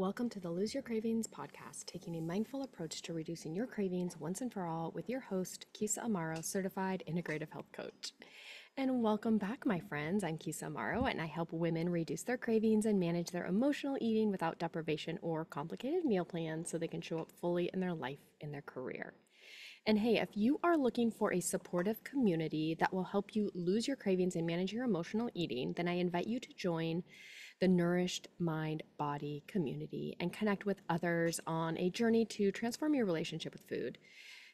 Welcome to the Lose Your Cravings podcast, taking a mindful approach to reducing your cravings once and for all with your host, Keysa Amaro, certified integrative health coach. And welcome back, my friends. I'm Keysa Amaro, and I help women reduce their cravings and manage their emotional eating without deprivation or complicated meal plans so they can show up fully in their life and their career. And hey, if you are looking for a supportive community that will help you lose your cravings and manage your emotional eating, then I invite you to join the Nourished Mind Body community and connect with others on a journey to transform your relationship with food.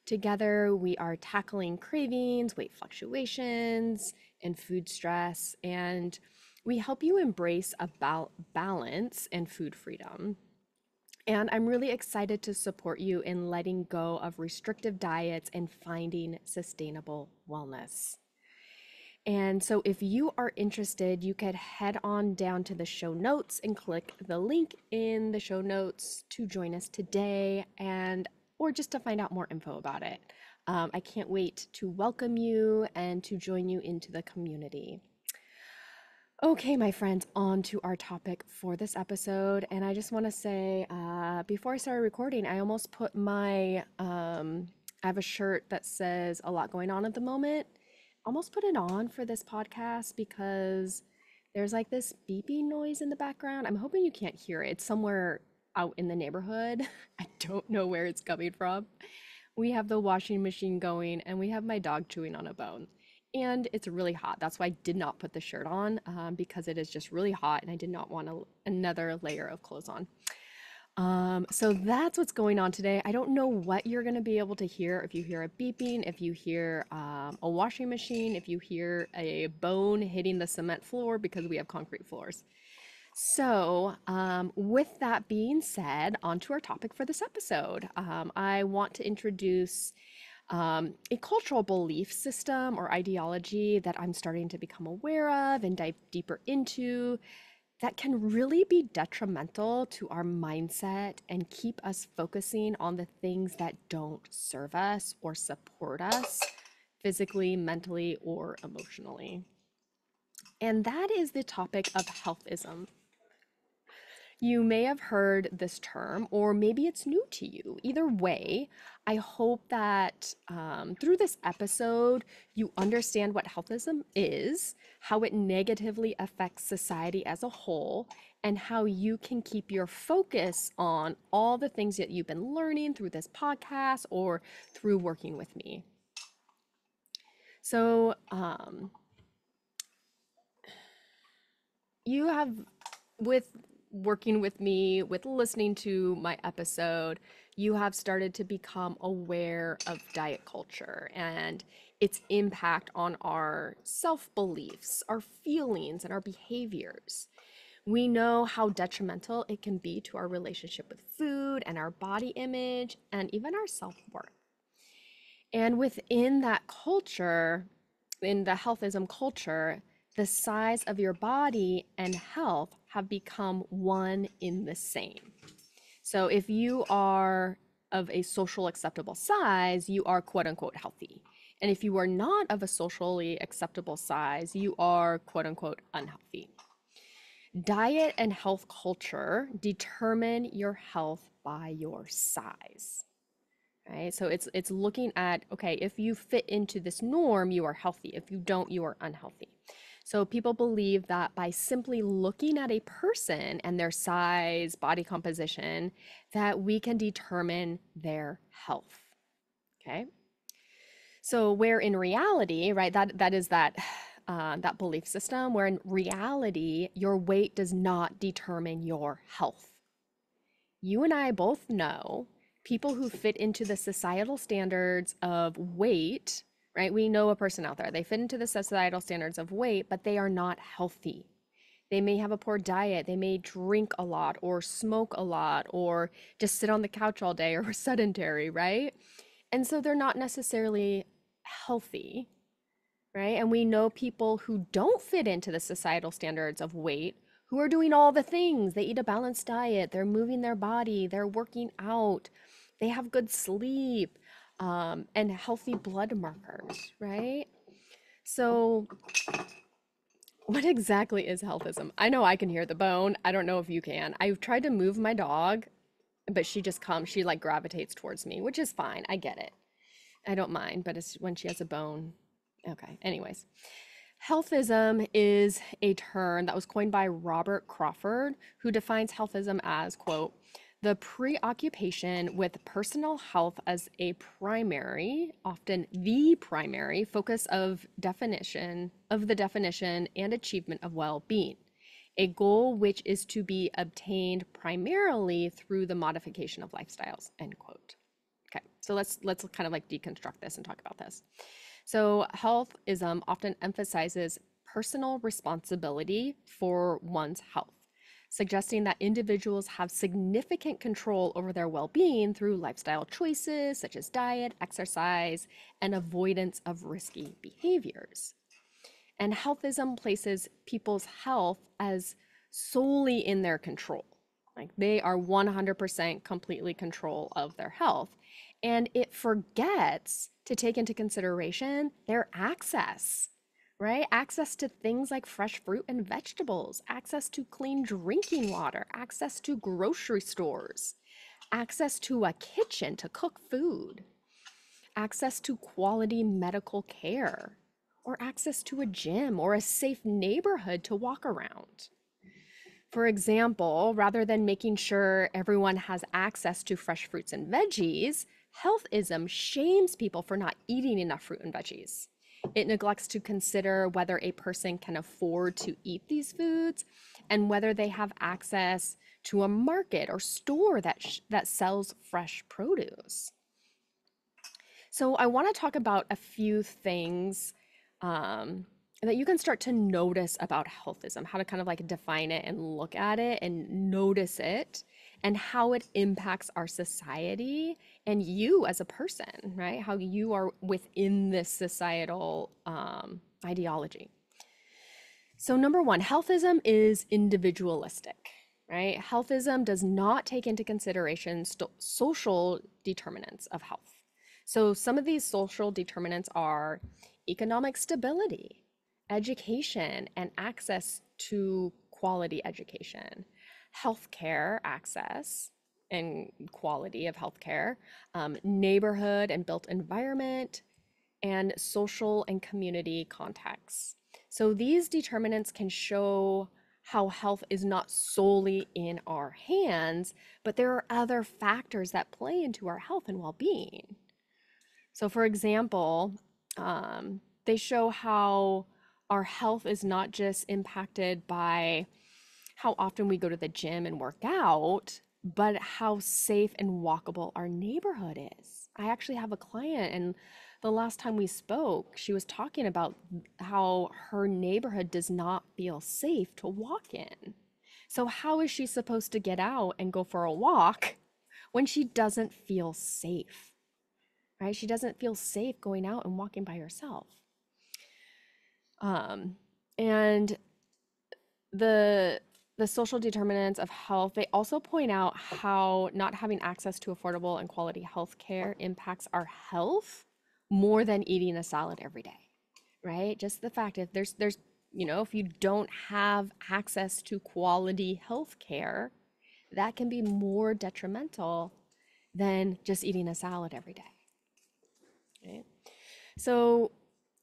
Together, we are tackling cravings, weight fluctuations, and food stress, and we help you embrace about balance and food freedom. And I'm really excited to support you in letting go of restrictive diets and finding sustainable wellness. And so, if you are interested, you could head on down to the show notes and click the link in the show notes to join us today and or just to find out more info about it. Um, I can't wait to welcome you and to join you into the community. Okay, my friends, on to our topic for this episode. And I just want to say, uh, before I started recording, I almost put my, um, I have a shirt that says a lot going on at the moment almost put it on for this podcast because there's like this beeping noise in the background. I'm hoping you can't hear it. It's somewhere out in the neighborhood. I don't know where it's coming from. We have the washing machine going and we have my dog chewing on a bone. And it's really hot. That's why I did not put the shirt on um, because it is just really hot and I did not want a, another layer of clothes on. Um, so that's what's going on today. I don't know what you're going to be able to hear if you hear a beeping, if you hear um, a washing machine, if you hear a bone hitting the cement floor because we have concrete floors. So, um, with that being said, on to our topic for this episode. Um, I want to introduce um, a cultural belief system or ideology that I'm starting to become aware of and dive deeper into that can really be detrimental to our mindset and keep us focusing on the things that don't serve us or support us physically, mentally, or emotionally. And that is the topic of healthism. You may have heard this term, or maybe it's new to you. Either way, I hope that um, through this episode, you understand what healthism is, how it negatively affects society as a whole, and how you can keep your focus on all the things that you've been learning through this podcast or through working with me. So, um, you have, with working with me, with listening to my episode, you have started to become aware of diet culture and its impact on our self beliefs, our feelings, and our behaviors. We know how detrimental it can be to our relationship with food and our body image and even our self worth. And within that culture, in the healthism culture, the size of your body and health have become one in the same. So if you are of a social acceptable size, you are quote unquote healthy. And if you are not of a socially acceptable size, you are quote unquote unhealthy. Diet and health culture determine your health by your size. Right? So it's it's looking at okay, if you fit into this norm, you are healthy. If you don't, you are unhealthy. So people believe that by simply looking at a person and their size, body composition, that we can determine their health. Okay. So where in reality, right, that that is that uh, that belief system, where in reality, your weight does not determine your health. You and I both know people who fit into the societal standards of weight right? We know a person out there, they fit into the societal standards of weight, but they are not healthy. They may have a poor diet, they may drink a lot or smoke a lot or just sit on the couch all day or sedentary, right? And so they're not necessarily healthy, right? And we know people who don't fit into the societal standards of weight who are doing all the things. They eat a balanced diet, they're moving their body, they're working out, they have good sleep, um, and healthy blood markers, right? So What exactly is healthism? I know I can hear the bone. I don't know if you can. I've tried to move my dog, but she just comes, she like gravitates towards me, which is fine. I get it. I don't mind, but it's when she has a bone. Okay. Anyways, healthism is a term that was coined by Robert Crawford, who defines healthism as, quote, the preoccupation with personal health as a primary, often the primary focus of definition of the definition and achievement of well-being. A goal which is to be obtained primarily through the modification of lifestyles. End quote. Okay, so let's let's kind of like deconstruct this and talk about this. So healthism often emphasizes personal responsibility for one's health suggesting that individuals have significant control over their well being through lifestyle choices such as diet, exercise, and avoidance of risky behaviors. And healthism places people's health as solely in their control. Like they are 100% completely control of their health. And it forgets to take into consideration their access right? Access to things like fresh fruit and vegetables, access to clean drinking water, access to grocery stores, access to a kitchen to cook food, access to quality medical care, or access to a gym or a safe neighborhood to walk around. For example, rather than making sure everyone has access to fresh fruits and veggies, healthism shames people for not eating enough fruit and veggies. It neglects to consider whether a person can afford to eat these foods and whether they have access to a market or store that, sh- that sells fresh produce. So, I want to talk about a few things um, that you can start to notice about healthism, how to kind of like define it and look at it and notice it and how it impacts our society and you as a person, right? How you are within this societal um, ideology. So, number one, healthism is individualistic, right? Healthism does not take into consideration st- social determinants of health. So, some of these social determinants are economic stability, education, and access to quality education, healthcare access and quality of healthcare, um, neighborhood and built environment, and social and community contexts. So these determinants can show how health is not solely in our hands, but there are other factors that play into our health and well being. So, for example, um, they show how our health is not just impacted by how often we go to the gym and work out, but how safe and walkable our neighborhood is. I actually have a client, and the last time we spoke, she was talking about how her neighborhood does not feel safe to walk in. So, how is she supposed to get out and go for a walk when she doesn't feel safe? Right? She doesn't feel safe going out and walking by herself. Um, and the the social determinants of health, they also point out how not having access to affordable and quality health care impacts our health more than eating a salad every day. Right? Just the fact if there's there's you know, if you don't have access to quality health care, that can be more detrimental than just eating a salad every day. Right? So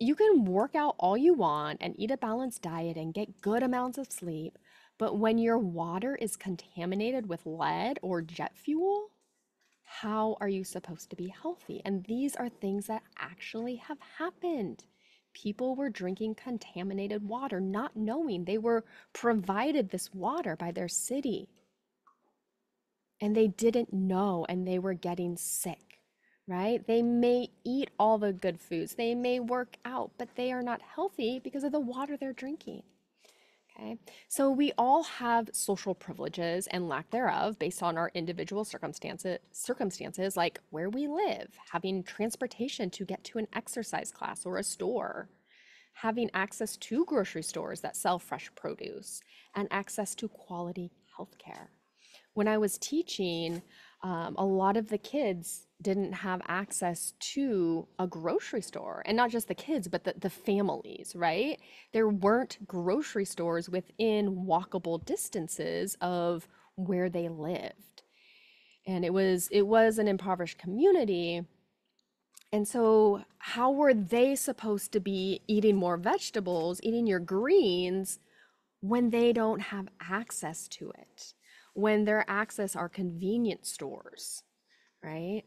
you can work out all you want and eat a balanced diet and get good amounts of sleep, but when your water is contaminated with lead or jet fuel, how are you supposed to be healthy? And these are things that actually have happened. People were drinking contaminated water, not knowing they were provided this water by their city. And they didn't know, and they were getting sick, right? They may eat all the good foods, they may work out, but they are not healthy because of the water they're drinking. Okay, so we all have social privileges and lack thereof based on our individual circumstances, circumstances like where we live, having transportation to get to an exercise class or a store, having access to grocery stores that sell fresh produce, and access to quality healthcare. When I was teaching, um, a lot of the kids didn't have access to a grocery store and not just the kids but the, the families right? There weren't grocery stores within walkable distances of where they lived. And it was it was an impoverished community. And so how were they supposed to be eating more vegetables eating your greens when they don't have access to it? When their access are convenience stores right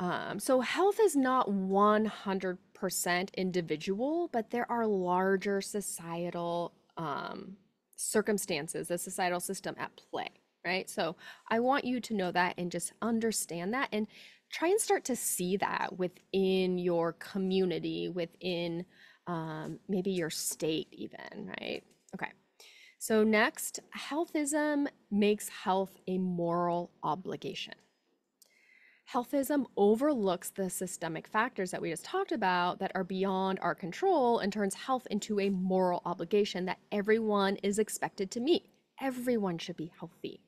um, so health is not 100% individual, but there are larger societal um, circumstances, the societal system at play, right? So I want you to know that and just understand that and try and start to see that within your community, within um, maybe your state, even, right? Okay. So, next, healthism makes health a moral obligation. Healthism overlooks the systemic factors that we just talked about that are beyond our control and turns health into a moral obligation that everyone is expected to meet. Everyone should be healthy.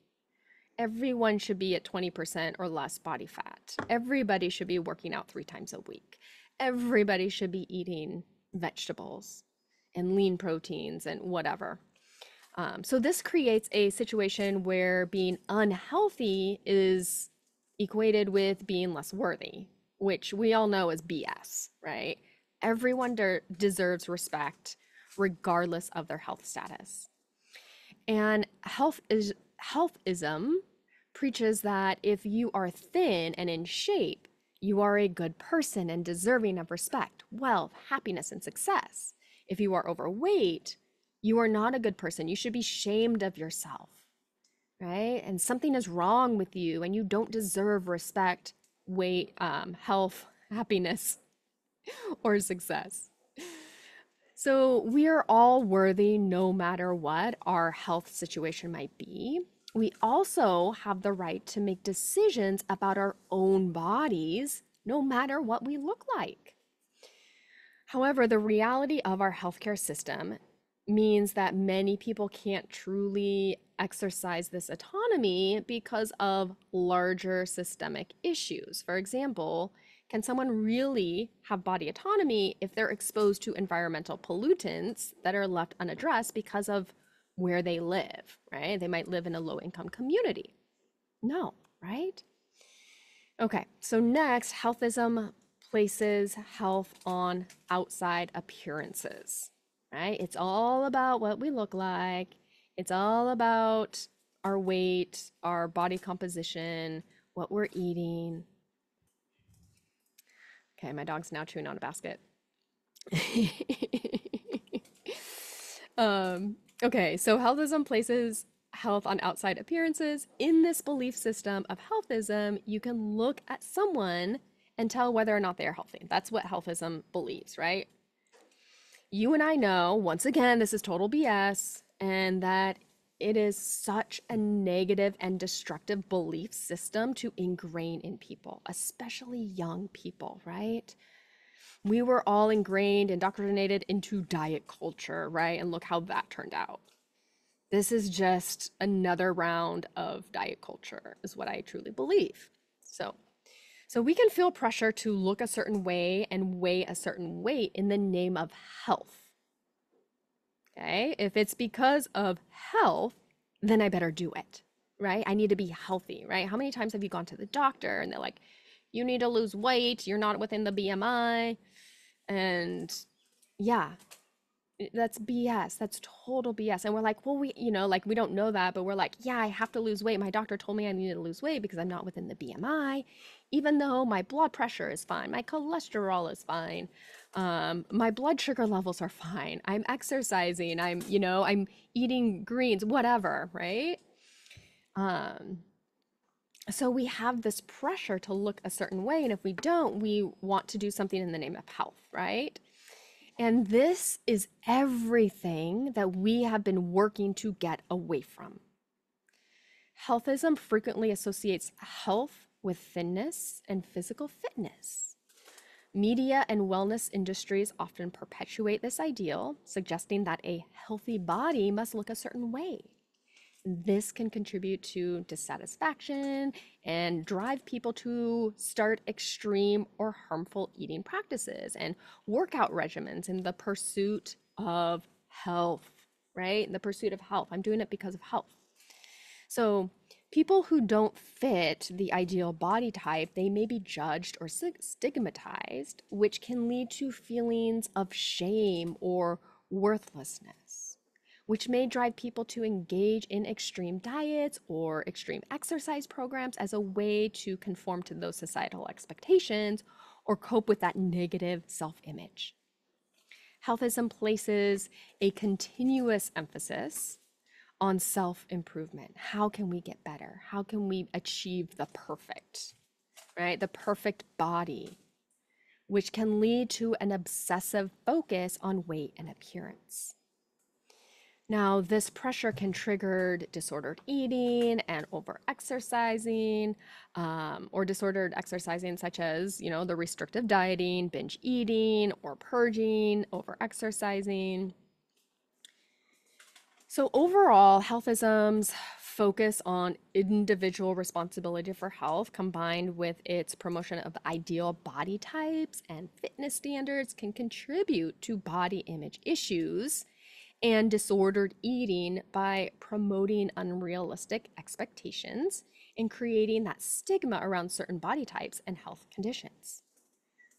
Everyone should be at 20% or less body fat. Everybody should be working out three times a week. Everybody should be eating vegetables and lean proteins and whatever. Um, so, this creates a situation where being unhealthy is equated with being less worthy, which we all know is BS, right? Everyone de- deserves respect regardless of their health status. And health is healthism preaches that if you are thin and in shape, you are a good person and deserving of respect, wealth, happiness, and success. If you are overweight, you are not a good person. You should be shamed of yourself right? And something is wrong with you and you don't deserve respect, weight, um, health, happiness, or success. So we are all worthy no matter what our health situation might be. We also have the right to make decisions about our own bodies no matter what we look like. However, the reality of our healthcare system means that many people can't truly exercise this autonomy because of larger systemic issues. For example, can someone really have body autonomy if they're exposed to environmental pollutants that are left unaddressed because of where they live, right? They might live in a low income community. No, right? Okay, so next, healthism places health on outside appearances right? It's all about what we look like. It's all about our weight, our body composition, what we're eating. Okay, my dog's now chewing on a basket. um, okay, so healthism places health on outside appearances. In this belief system of healthism, you can look at someone and tell whether or not they are healthy. That's what healthism believes, right? you and I know, once again, this is total BS, and that it is such a negative and destructive belief system to ingrain in people, especially young people, right? We were all ingrained, indoctrinated into diet culture, right? And look how that turned out. This is just another round of diet culture, is what I truly believe. So, so we can feel pressure to look a certain way and weigh a certain weight in the name of health. Okay, if it's because of health, then I better do it, right? I need to be healthy, right? How many times have you gone to the doctor and they're like, you need to lose weight, you're not within the BMI. And yeah, that's BS. That's total BS. And we're like, well, we, you know, like we don't know that, but we're like, yeah, I have to lose weight. My doctor told me I needed to lose weight because I'm not within the BMI, even though my blood pressure is fine, my cholesterol is fine, um, my blood sugar levels are fine. I'm exercising. I'm, you know, I'm eating greens, whatever, right? Um, so we have this pressure to look a certain way. And if we don't, we want to do something in the name of health, right? And this is everything that we have been working to get away from. Healthism frequently associates health with thinness and physical fitness. Media and wellness industries often perpetuate this ideal, suggesting that a healthy body must look a certain way. this can contribute to dissatisfaction and drive people to start extreme or harmful eating practices and workout regimens in the pursuit of health, right? In the pursuit of health. I'm doing it because of health. So, people who don't fit the ideal body type, they may be judged or stigmatized, which can lead to feelings of shame or worthlessness which may drive people to engage in extreme diets or extreme exercise programs as a way to conform to those societal expectations or cope with that negative self image. Healthism places a continuous emphasis on self improvement. How can we get better? How can we achieve the perfect, right? The perfect body, which can lead to an obsessive focus on weight and appearance. Now, this pressure can trigger disordered eating and over exercising, um, or disordered exercising, such as, you know, the restrictive dieting, binge eating, or purging, over exercising. So, overall, healthisms focus on individual responsibility for health combined with its promotion of ideal body types and fitness standards can contribute to body image issues and disordered eating by promoting unrealistic expectations and creating that stigma around certain body types and health conditions.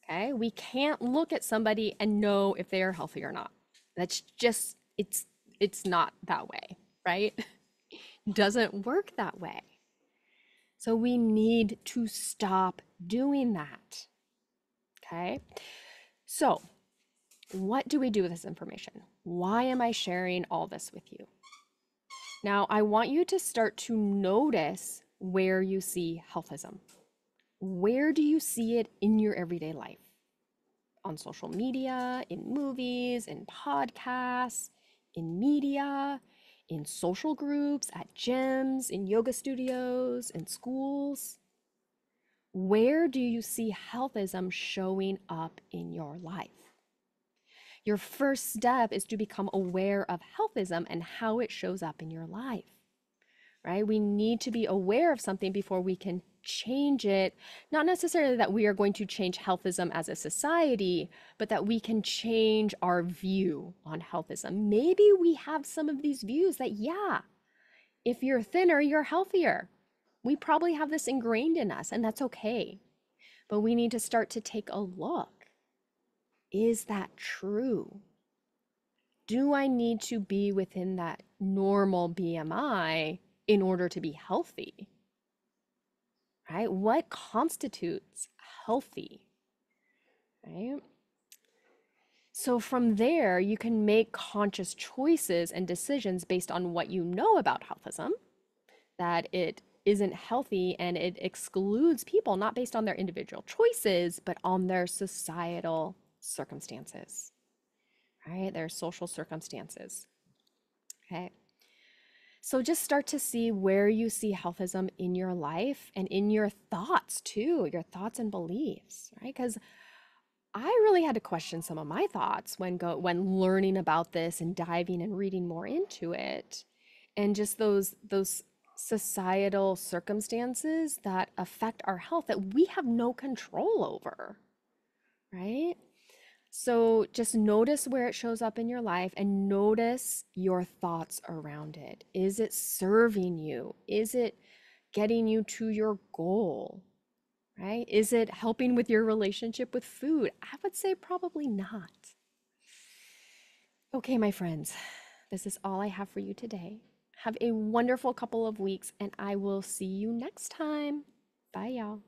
Okay, we can't look at somebody and know if they are healthy or not. That's just it's it's not that way, right? Doesn't work that way. So we need to stop doing that. Okay? So, what do we do with this information? Why am I sharing all this with you? Now, I want you to start to notice where you see healthism. Where do you see it in your everyday life? On social media, in movies, in podcasts, in media, in social groups, at gyms, in yoga studios, in schools? Where do you see healthism showing up in your life? Your first step is to become aware of healthism and how it shows up in your life, right? We need to be aware of something before we can change it. Not necessarily that we are going to change healthism as a society, but that we can change our view on healthism. Maybe we have some of these views that, yeah, if you're thinner, you're healthier. We probably have this ingrained in us, and that's okay. But we need to start to take a look is that true? Do I need to be within that normal BMI in order to be healthy? Right? What constitutes healthy? Right? So, from there, you can make conscious choices and decisions based on what you know about healthism, that it isn't healthy and it excludes people not based on their individual choices, but on their societal circumstances, right? Their social circumstances. Okay. So just start to see where you see healthism in your life and in your thoughts too, your thoughts and beliefs, right? Because I really had to question some of my thoughts when go when learning about this and diving and reading more into it. And just those those societal circumstances that affect our health that we have no control over. Right? So just notice where it shows up in your life and notice your thoughts around it. Is it serving you? Is it getting you to your goal? Right? Is it helping with your relationship with food? I would say probably not. Okay, my friends, this is all I have for you today. Have a wonderful couple of weeks, and I will see you next time. Bye, y'all.